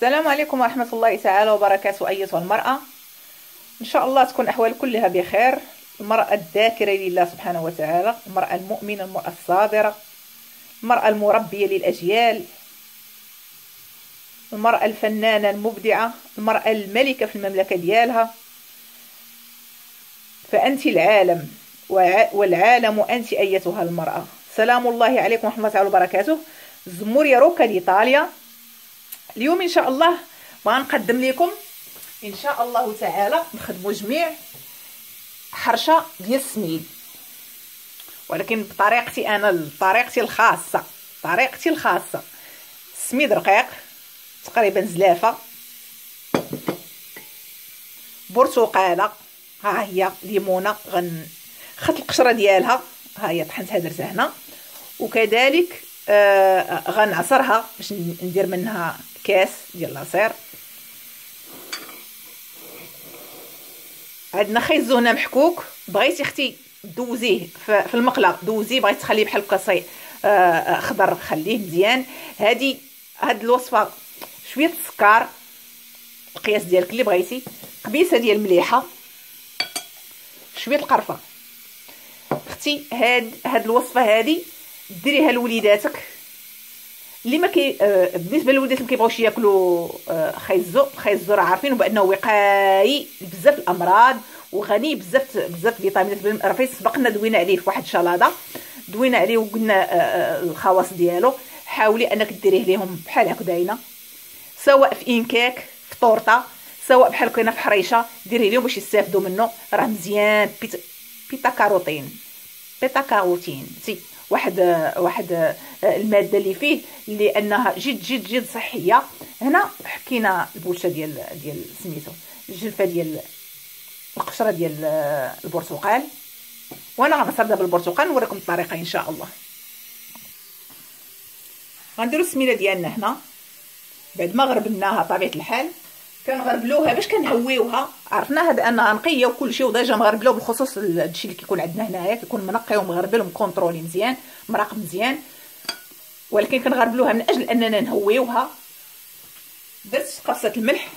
السلام عليكم ورحمة الله تعالى وبركاته أيتها المرأة. إن شاء الله تكون أحوال كلها بخير. المرأة الذاكرة لله سبحانه وتعالى المرأة المؤمنة المرأة الصابرة المرأة المربية للأجيال المرأة الفنانة المبدعة المرأة الملكة في المملكة ديالها. فأنت العالم والعالم أنت أيتها المرأة. سلام الله عليكم ورحمة الله وبركاته. زمور يا روكا لإيطاليا. اليوم إن شاء الله غنقدم لكم إن شاء الله تعالى نخدموا جميع حرشة ديال السميد ولكن بطريقتي أنا بطريقتي الخاصة طريقتي الخاصة. السميد رقيق تقريبا زلافة. برتقالة. ها هي ليمونة غنخت القشرة ديالها. ها هي طحنتها درتها هنا وكذلك آه غنعصرها باش ندير منها كاس ديال العصير عندنا خيزو هنا محكوك. بغيتي أختي دوزيه في المقله دوزيه. بغيتي تخليه بحال هكا آه، خضر خليه مزيان. هادي هاد الوصفة شوية السكر القياس ديالك اللي بغيتي. قبيصة ديال المليحه شوية القرفة. أختي هاد هاد الوصفة هادي ديريها لوليداتك. اللي ما كي آه بالنسبة للوليدات اللي كيبغيوش ياكلوا آه خيزو خيزو راه عارفين بأنه وقائي بزاف الأمراض وغني بزاف بزاف فيتامينات. راه سبقنا دوينا عليه في واحد الشلاضه دوينا عليه وقلنا آه, الخواص ديالو. حاولي أنك ديريه ليهم بحال هكذاينه سواء في إنكاك في طورطة سواء بحال كاينة في حريشة ديريه لهم باش يستافدوا منه. راه مزيان. bêta, bêta-carotène bêta-carotène C. واحد واحد المادة اللي فيه لأنها جد جد جد صحية. هنا حكينا البوشه ديال ديال سميتو الجلفة ديال القشرة ديال البرتقال. وأنا غنعصر دابا البرتقال نوريكم الطريقة إن شاء الله. غنديروا السميلة ديالنا هنا. بعد ما غربناها طبيعة الحال كنغربلوها باش كنهويوها. عرفناها بانها نقيه وكل شيء وديجا مغربلو بالخصوص هادشي اللي كيكون عندنا هنايا كيكون منقي ومغربل ومكونطرولي مزيان مراقب مزيان. ولكن كنغربلوها من أجل أننا نهويوها. درت قرصه الملح.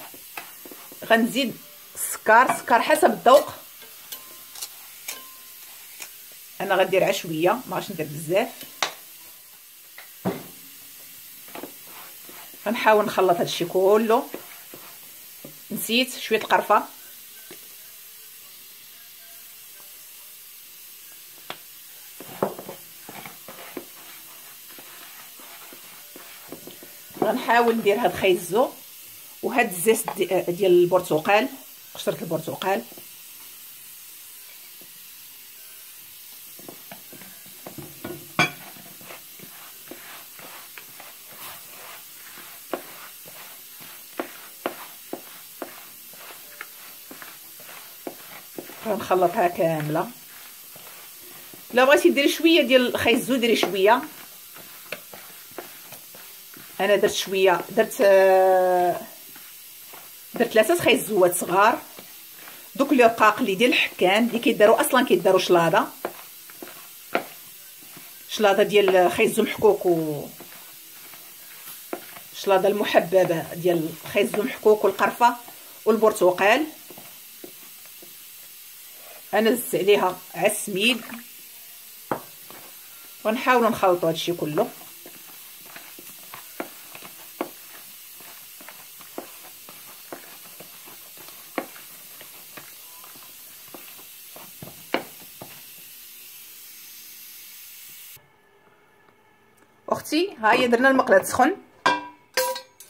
غنزيد السكر السكر حسب الذوق. أنا غندير عشويه ما غاش ندير بزاف. غنحاول نخلط هادشي كله. نسيت شوية القرفه غنحاول ندير هاد خيزو وهاد الزيت ديال البرتقال قشره البرتقال. غنخلطها كاملة. الا بغيتي ديري شوية ديال الخيزو ديري شوية. أنا درت شوية درت درت ثلاثة خيزوات صغار. دوك اللي رقاق اللي ديال الحكان اللي كيداروا أصلا كيداروا شلاضة. شلاضة ديال خيزو محكوك و شلاضة المحببة ديال خيزو محكوك والقرفة والبرتقال. أنا زدت عليها عسميد. ونحاولوا نخلطوا هادشي كله. أختي ها هي درنا المقلة تسخن.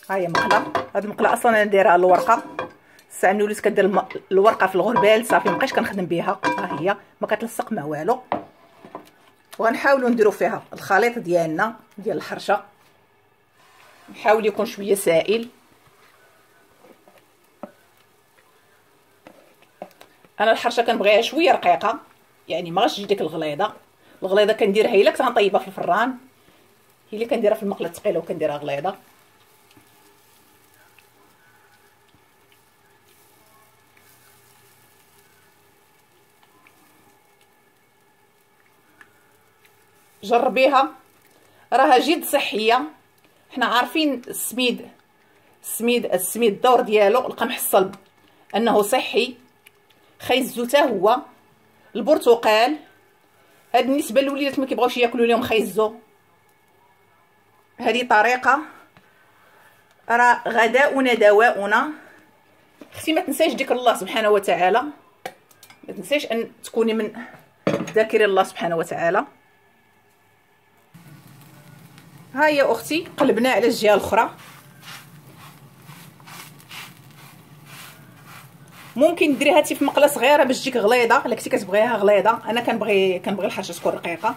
ها هي مقلة. هاد المقلة أصلا أنا دايرها الورقة. ملي وليت كدير الورقة في الغربال صافي مابقيتش كنخدم بها ها هي ما كتلصق مع والو. وغنحاولوا نديروا فيها الخليط ديالنا ديال الحرشة. نحاول يكون شوية سائل. أنا الحرشة كنبغيها شوية رقيقة يعني ما غاش ديك الغليظة. الغليظة كنديرها إلا كنت غنطيبها في الفران. هي اللي كنديرها في المقلة الثقيلة وكنديرها غليظة. جربيها. راها جد صحية. حنا عارفين السميد السميد السميد الدور ديالو القمح الصلب أنه صحي. خيزو حتى هو. البرتقال. هاد بالنسبة للوليدات ما كيبغيوش ياكلوا لهم خيزو هذه طريقة. راه غداؤنا دواؤنا. أختي ما تنسايش ذكر الله سبحانه وتعالى. ما تنسايش أن تكوني من ذاكري الله سبحانه وتعالى. ها هي أختي قلبنا على الجهة الأخرى. ممكن ديريها حتى في مقلة صغيرة باش تجيك غليظة الا كنتي كتبغيها غليظة. أنا كنبغي كنبغي الحاجة تكون رقيقة.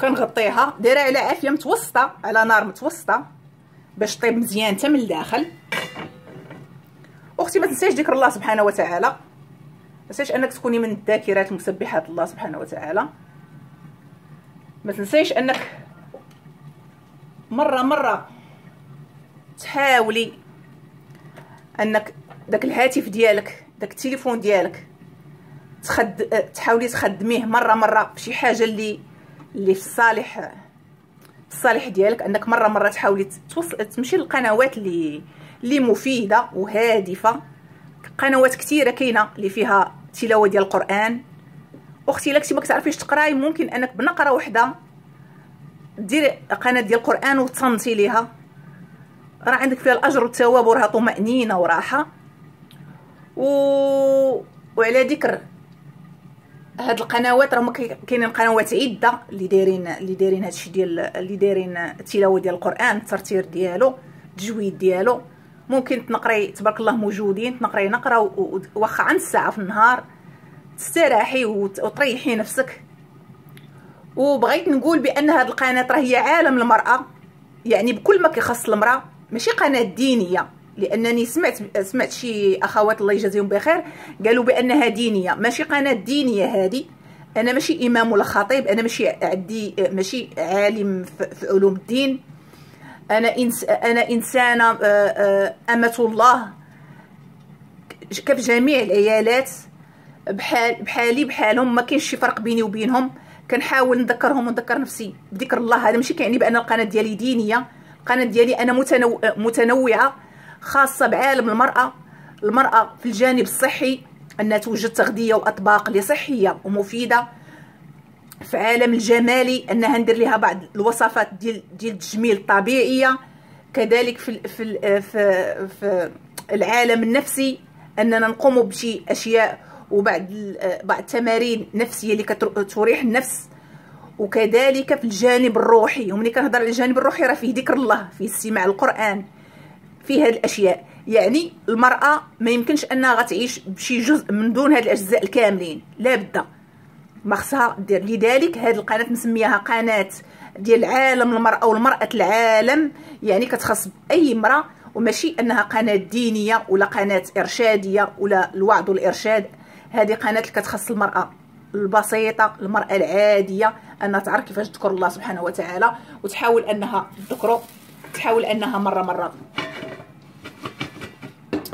كنغطيها. دايرة على عافية متوسطة على نار متوسطة باش طيب مزيان حتى من الداخل. أختي ما تنساش ذكر الله سبحانه وتعالى. تنساش أنك تكوني من الذاكرات المسبحات الله سبحانه وتعالى. ما تنسايش أنك مرة مرة تحاولي أنك داك الهاتف ديالك داك التليفون ديالك تخد تحاولي تخدميه مرة مرة بشي حاجة اللي اللي في الصالح في الصالح ديالك. أنك مرة مرة تحاولي توصل تمشي للقنوات اللي اللي مفيدة وهادفة. قنوات كثيرة كاينة اللي فيها تلاوة ديال القرآن. أختي إلا كنتي ما كتعرفيش تقراي ممكن أنك بنقرة وحدة ديري قناة ديال القرآن وتصنتي ليها. راه عندك فيها الأجر والثواب وراها طمأنينة وراحة. و... وعلى ذكر هاد القنوات راه كاينين قنوات عدة اللي دايرين اللي دايرين هادشي ديال اللي دايرين التلاوه ديال القرآن الترتير ديالو التجويد ديالو. ممكن تنقري تبارك الله موجودين تنقري نقرا واخا عند الساعة في النهار تستراحي وتريحي نفسك. وبغيت نقول بأن هاد القناة راه هي عالم المرأة يعني بكل ما كيخص المرأة ماشي قناة دينية لأنني سمعت سمعت شي أخوات الله يجازيهم بخير قالوا بأنها دينية. ماشي قناة دينية هذه أنا ماشي إمام ولا خطيب أنا ماشي عندي ماشي عالم في علوم الدين. أنا إنس أنا إنسانة آه، آه، أمة الله. كيف جميع العيالات بحال بحالي بحالهم ما كاينش شي فرق بيني وبينهم. كنحاول نذكرهم ونذكر نفسي بذكر الله. هذا ماشي كيعني بأن القناة ديالي دينية. القناة ديالي أنا متنوع متنوعة خاصة بعالم المرأة. المرأة في الجانب الصحي أنها توجد تغذية وأطباق اللي صحيه ومفيدة. في عالم الجمالي أنها ندير لها بعض الوصفات ديال ديال التجميل الطبيعيه كذلك في في في, في العالم النفسي أننا نقوم بشي أشياء وبعض بعض التمارين نفسيه اللي كتريح النفس. وكذلك في الجانب الروحي. وملي كنهضر على الجانب الروحي راه فيه ذكر الله فيه استماع القران فيه هذه الأشياء. يعني المرأة ما يمكنش أنها غتعيش بشي جزء من دون هاد الأجزاء الكاملين. لا بد. ما خصها دير لذلك هذه القناة مسمياها قناة ديال عالم المرأة والمرأة العالم. يعني كتخص اي امرأة وماشي أنها قناة دينية ولا قناة إرشادية ولا الوعظ والإرشاد. هذه قناة اللي كتخص المرأة البسيطة المرأة العادية أنها تعرف كيفاش تذكر الله سبحانه وتعالى وتحاول أنها تذكره تحاول أنها مرة مرة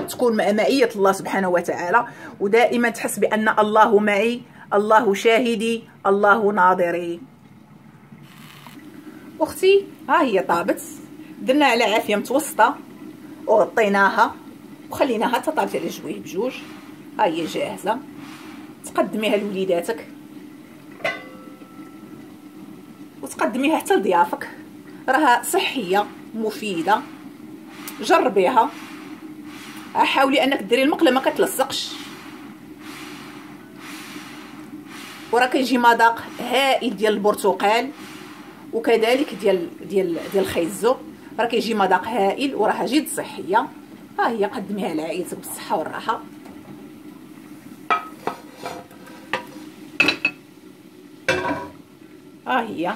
تكون معيه الله سبحانه وتعالى. ودائما تحس بأن الله معي الله شاهدي الله ناظري أختي ها هي طابت درنا على عافيه متوسطه وغطيناها وخليناها تطابت على جويه بجوج ها هي جاهزه تقدميها لوليداتك وتقدميها حتى لضيافك راها صحيه مفيده جربيها حاولي انك ديري المقله ما كتلصقش وراه كيجي مذاق هائل ديال البرتقال وكذلك ديال ديال ديال الخيزو. راه كيجي مذاق هائل وراها جد صحية. ها هي قدميها لعائلتك بالصحة والراحة. ها هي.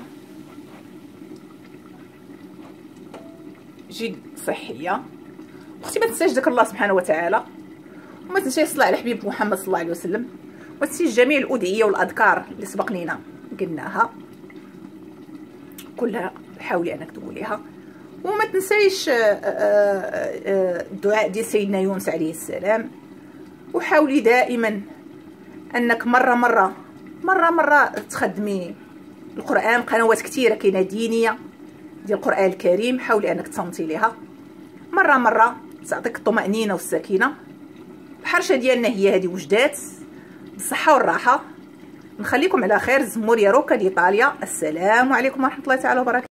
جد صحية. أختي ما تنساش ذكر الله سبحانه وتعالى. وما تنساش تصلي على حبيب محمد صلى الله عليه وسلم. وتنسيش جميع الادعيه والأذكار اللي سبق لينا قلناها. كلها حاولي أنك تقوليها. وما تنسيش آه، آه، آه، الدعاء ديال سيدنا يونس عليه السلام. وحاولي دائما أنك مرة مرة مرة مرة تخدمي القرآن. قنوات كثيرة كاينة دينية ديال القرآن الكريم حاولي أنك تصنتي ليها. مرة مرة تعطيك الطمأنينة والسكينة. الحرشة ديالنا هي هذه وجدات. بالصحه والراحة. نخليكم على خير. زموريا روكا لايطاليا السلام عليكم ورحمة الله تعالى وبركاته.